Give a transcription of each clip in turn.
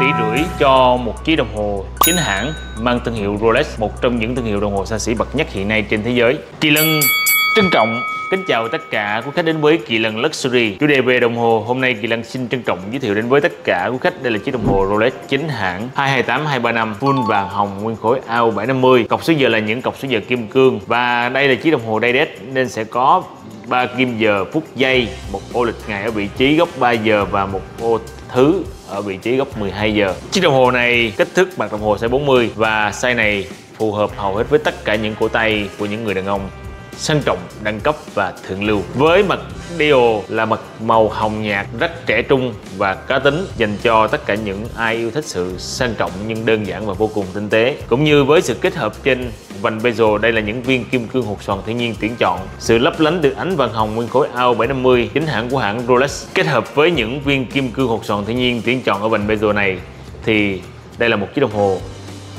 tỷ rưỡi cho một chiếc đồng hồ chính hãng mang thương hiệu Rolex, một trong những thương hiệu đồng hồ xa xỉ bậc nhất hiện nay trên thế giới. Kỳ Lân trân trọng Kính chào tất cả quý khách đến với Kỳ Lân Luxury. Chủ đề về đồng hồ hôm nay Kỳ Lân xin trân trọng giới thiệu đến với tất cả quý khách. Đây là chiếc đồng hồ Rolex chính hãng 228235 full vàng hồng nguyên khối AU750 Cọc số giờ là những cọc số giờ kim cương. Và đây là chiếc đồng hồ Daydet nên sẽ có 3 kim giờ phút giây, một ô lịch ngày ở vị trí góc 3 giờ và một ô thứ ở vị trí góc 12 giờ. Chiếc đồng hồ này kích thước mặt đồng hồ size 40 và size này phù hợp hầu hết với tất cả những cổ tay của những người đàn ông sang trọng, đẳng cấp và thượng lưu. Với mặt Dio là mặt màu hồng nhạt rất trẻ trung và cá tính dành cho tất cả những ai yêu thích sự sang trọng nhưng đơn giản và vô cùng tinh tế. Cũng như với sự kết hợp trên vành bezel đây là những viên kim cương hột xoàn thiên nhiên tuyển chọn. Sự lấp lánh từ ánh vàng hồng nguyên khối AO 750 chính hãng của hãng Rolex kết hợp với những viên kim cương hột xoàn thiên nhiên tuyển chọn ở vành bezel này thì đây là một chiếc đồng hồ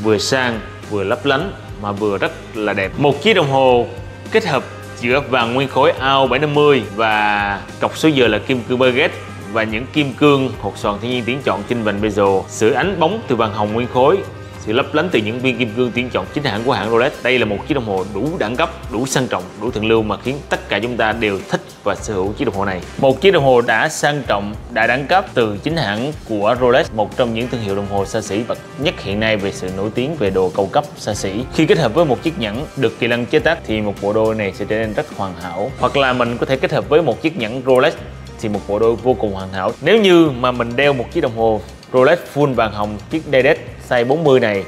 vừa sang vừa lấp lánh mà vừa rất là đẹp. Một chiếc đồng hồ kết hợp giữa vàng nguyên khối AO750 và cọc số giờ là kim cương Berget và những kim cương hột xoàn thiên nhiên tiến chọn trên vành bezel sửa ánh bóng từ vàng hồng nguyên khối sự lấp lánh từ những viên kim cương tuyển chọn chính hãng của hãng Rolex. Đây là một chiếc đồng hồ đủ đẳng cấp, đủ sang trọng, đủ thượng lưu mà khiến tất cả chúng ta đều thích và sở hữu chiếc đồng hồ này. Một chiếc đồng hồ đã sang trọng, đã đẳng cấp từ chính hãng của Rolex, một trong những thương hiệu đồng hồ xa xỉ bậc nhất hiện nay về sự nổi tiếng về đồ cao cấp xa xỉ. Khi kết hợp với một chiếc nhẫn được kỳ lân chế tác thì một bộ đôi này sẽ trở nên rất hoàn hảo. Hoặc là mình có thể kết hợp với một chiếc nhẫn Rolex thì một bộ đôi vô cùng hoàn hảo. Nếu như mà mình đeo một chiếc đồng hồ Rolex full vàng hồng chiếc Daydet size 40 này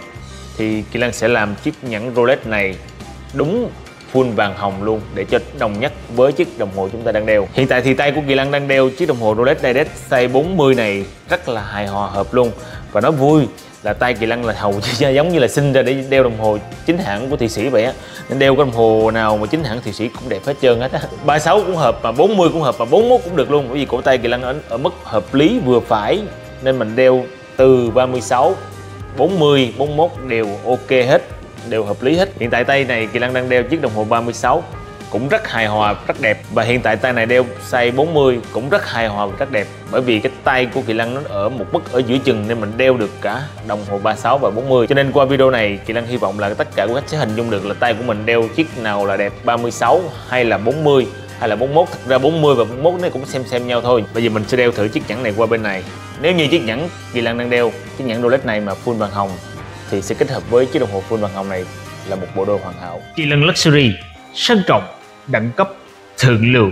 thì Kỳ Lan sẽ làm chiếc nhẫn Rolex này đúng full vàng hồng luôn để cho đồng nhất với chiếc đồng hồ chúng ta đang đeo. Hiện tại thì tay của Kỳ Lan đang đeo chiếc đồng hồ Rolex Daydet size 40 này rất là hài hòa hợp luôn. Và nó vui là tay Kỳ Lăng là hầu như giống như là sinh ra để đeo đồng hồ chính hãng của Thụy Sĩ vậy á. Nên đeo cái đồng hồ nào mà chính hãng Thụy Sĩ cũng đẹp hết trơn hết á. 36 cũng hợp mà 40 cũng hợp mà 41 cũng được luôn bởi vì cổ tay Kỳ Lăng ở, ở mức hợp lý vừa phải nên mình đeo từ 36 40 41 đều ok hết, đều hợp lý hết. Hiện tại tay này Kỳ Lăng đang đeo chiếc đồng hồ 36 cũng rất hài hòa, rất đẹp. Và hiện tại tay này đeo size 40 cũng rất hài hòa và rất đẹp. Bởi vì cái tay của Kỳ Lăng nó ở một mức ở giữa chừng nên mình đeo được cả đồng hồ 36 và 40 cho nên qua video này, Kỳ Lăng hy vọng là tất cả các khách sẽ hình dung được là tay của mình đeo chiếc nào là đẹp 36 hay là 40 hay là 41 thật ra 40 và 41 nó cũng xem xem nhau thôi. Bây giờ mình sẽ đeo thử chiếc nhẫn này qua bên này nếu như chiếc nhẫn Kỳ Lan đang đeo, chiếc nhẫn Rolex này mà full vàng hồng, thì sẽ kết hợp với chiếc đồng hồ full vàng hồng này là một bộ đôi hoàn hảo. Kỳ Lân Luxury sang trọng đẳng cấp, thượng lưu.